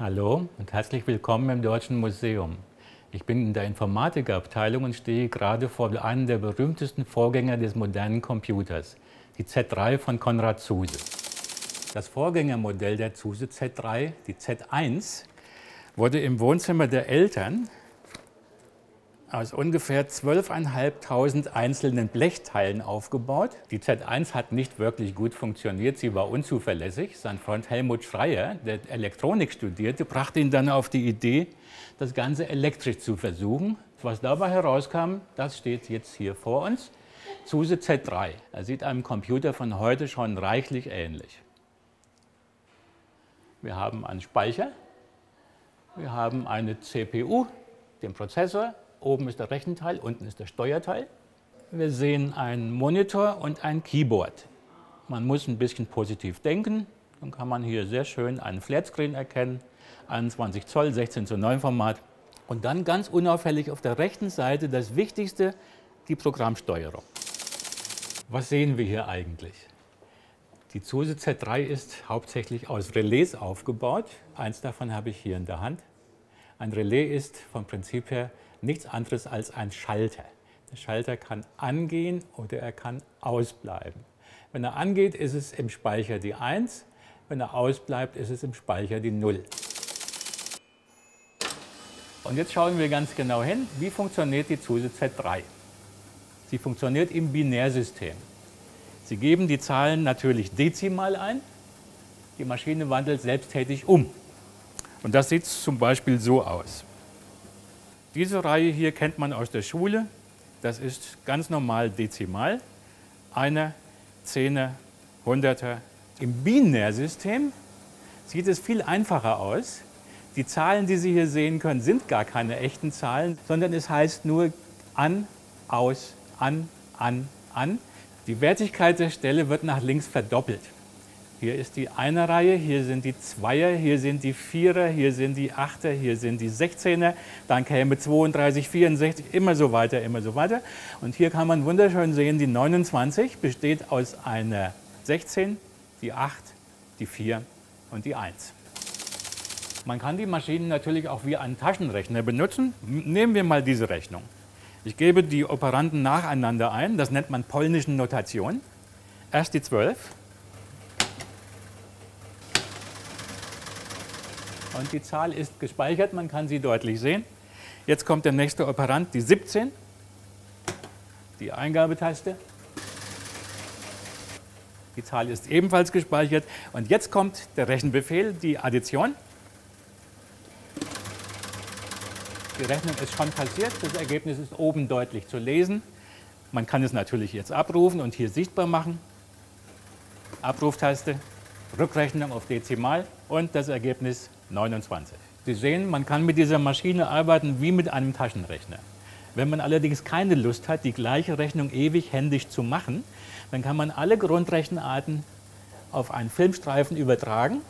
Hallo und herzlich willkommen im Deutschen Museum. Ich bin in der Informatikabteilung und stehe gerade vor einem der berühmtesten Vorgänger des modernen Computers, die Z3 von Konrad Zuse. Das Vorgängermodell der Zuse Z3, die Z1, wurde im Wohnzimmer der Eltern aus ungefähr 12.500 einzelnen Blechteilen aufgebaut. Die Z1 hat nicht wirklich gut funktioniert, sie war unzuverlässig. Sein Freund Helmut Schreier, der Elektronik studierte, brachte ihn dann auf die Idee, das Ganze elektrisch zu versuchen. Was dabei herauskam, das steht jetzt hier vor uns. SUSE Z3. Er sieht einem Computer von heute schon reichlich ähnlich. Wir haben einen Speicher, wir haben eine CPU, den Prozessor, Oben ist der Rechenteil, unten ist der Steuerteil. Wir sehen einen Monitor und ein Keyboard. Man muss ein bisschen positiv denken. Dann kann man hier sehr schön einen Flatscreen erkennen, 21 Zoll, 16 zu 9 Format. Und dann ganz unauffällig auf der rechten Seite das Wichtigste, die Programmsteuerung. Was sehen wir hier eigentlich? Die Zuse Z3 ist hauptsächlich aus Relais aufgebaut. Eins davon habe ich hier in der Hand. Ein Relais ist vom Prinzip her nichts anderes als ein Schalter. Der Schalter kann angehen oder er kann ausbleiben. Wenn er angeht, ist es im Speicher die 1, wenn er ausbleibt, ist es im Speicher die 0. Und jetzt schauen wir ganz genau hin, wie funktioniert die ZUSE Z3. Sie funktioniert im Binärsystem. Sie geben die Zahlen natürlich dezimal ein, die Maschine wandelt selbsttätig um. Und das sieht zum Beispiel so aus. Diese Reihe hier kennt man aus der Schule. Das ist ganz normal dezimal. Eine, Zehner, Hunderter. Im Binärsystem sieht es viel einfacher aus. Die Zahlen, die Sie hier sehen können, sind gar keine echten Zahlen, sondern es heißt nur an, aus, an, an, an. Die Wertigkeit der Stelle wird nach links verdoppelt. Hier ist die Einer-Reihe, hier sind die Zweier, hier sind die Vierer, hier sind die Achter, hier sind die Sechzehner, dann käme 32, 64, immer so weiter, immer so weiter. Und hier kann man wunderschön sehen, die 29 besteht aus einer 16, die 8, die 4 und die 1. Man kann die Maschinen natürlich auch wie einen Taschenrechner benutzen. Nehmen wir mal diese Rechnung. Ich gebe die Operanden nacheinander ein, das nennt man polnischen Notation. Erst die 12, und die Zahl ist gespeichert, man kann sie deutlich sehen. Jetzt kommt der nächste Operand, die 17, die Eingabetaste. Die Zahl ist ebenfalls gespeichert. Und jetzt kommt der Rechenbefehl, die Addition. Die Rechnung ist schon passiert, das Ergebnis ist oben deutlich zu lesen. Man kann es natürlich jetzt abrufen und hier sichtbar machen. Abruftaste, Rückrechnung auf Dezimal und das Ergebnis 29. Sie sehen, man kann mit dieser Maschine arbeiten wie mit einem Taschenrechner. Wenn man allerdings keine Lust hat, die gleiche Rechnung ewig händisch zu machen, dann kann man alle Grundrechenarten auf einen Filmstreifen übertragen.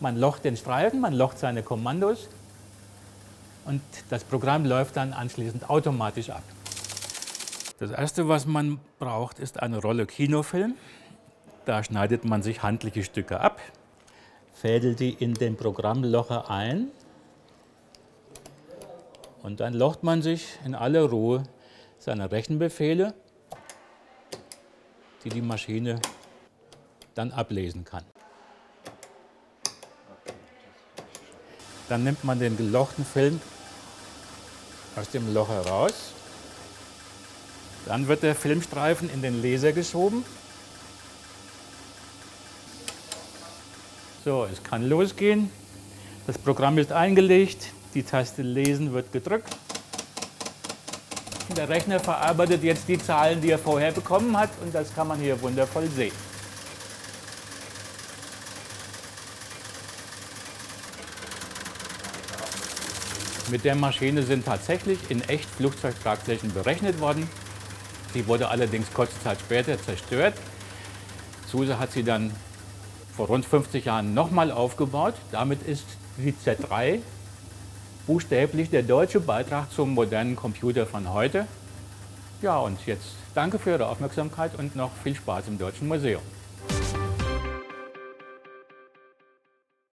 Man locht den Streifen, man locht seine Kommandos und das Programm läuft dann anschließend automatisch ab. Das erste, was man braucht, ist eine Rolle Kinofilm. Da schneidet man sich handliche Stücke ab fädelt die in den Programmlocher ein und dann locht man sich in aller Ruhe seine Rechenbefehle, die die Maschine dann ablesen kann. Dann nimmt man den gelochten Film aus dem Loch heraus. Dann wird der Filmstreifen in den Laser geschoben So, es kann losgehen. Das Programm ist eingelegt, die Taste Lesen wird gedrückt. Der Rechner verarbeitet jetzt die Zahlen, die er vorher bekommen hat und das kann man hier wundervoll sehen. Mit der Maschine sind tatsächlich in echt Flugzeugtragflächen berechnet worden. Sie wurde allerdings kurze Zeit später zerstört. SUSE hat sie dann vor rund 50 Jahren nochmal aufgebaut. Damit ist die Z3 buchstäblich der deutsche Beitrag zum modernen Computer von heute. Ja, und jetzt danke für Ihre Aufmerksamkeit und noch viel Spaß im Deutschen Museum.